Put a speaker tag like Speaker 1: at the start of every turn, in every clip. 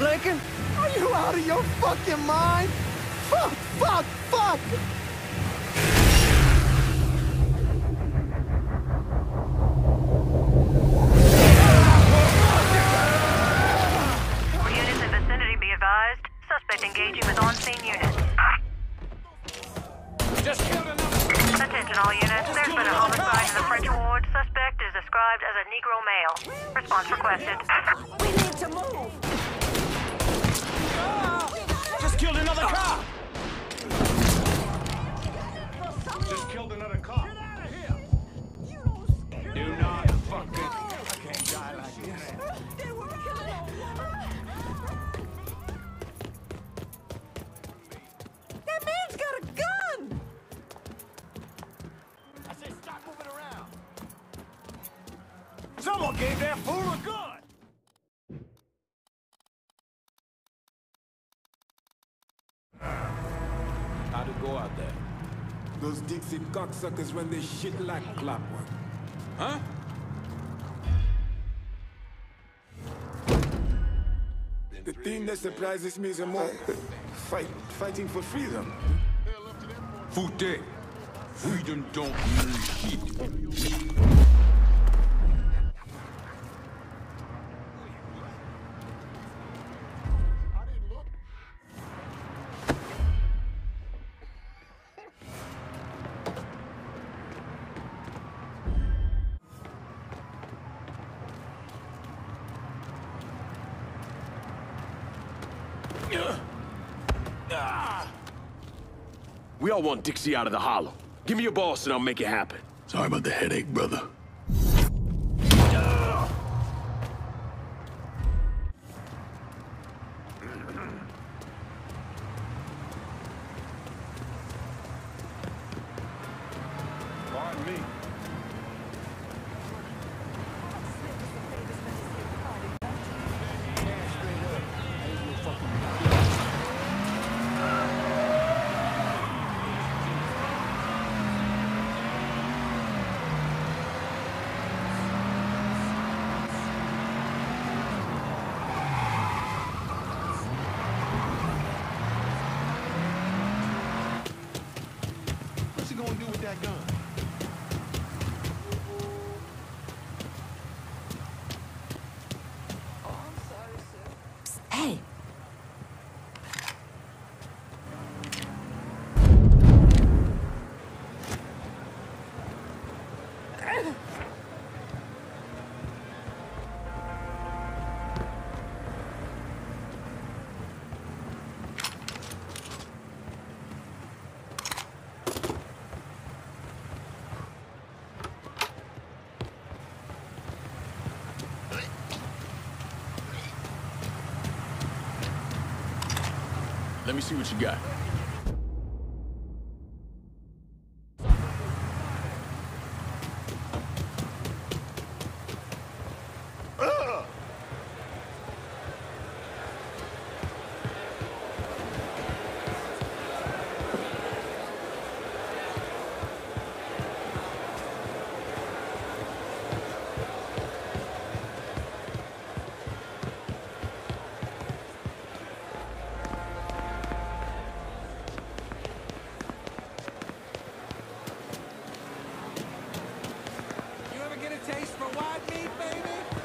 Speaker 1: Lincoln?
Speaker 2: Are you out of your fucking mind? Fuck, fuck, fuck!
Speaker 3: Suspect engaging with on-scene units.
Speaker 4: Just killed another.
Speaker 3: Attention all units. There's been a homicide in the French ward. Suspect is described as a Negro male. Response requested.
Speaker 5: We need to move!
Speaker 4: Just killed another cop. Just killed another cop. Someone gave that fool a gun. How'd it go out there?
Speaker 6: Those Dixie cocksuckers run this shit like clockwork.
Speaker 4: Huh?
Speaker 6: The thing that surprises me the most, fight, fighting for freedom.
Speaker 4: Fute. Freedom don't mean shit.
Speaker 7: We all want Dixie out of the hollow. Give me your boss and I'll make it happen.
Speaker 8: Sorry about the headache, brother. Gonna do with that gun?
Speaker 7: Let me see what you got.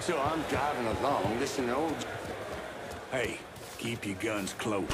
Speaker 8: So I'm driving along, listening to old...
Speaker 4: Hey, keep your guns close.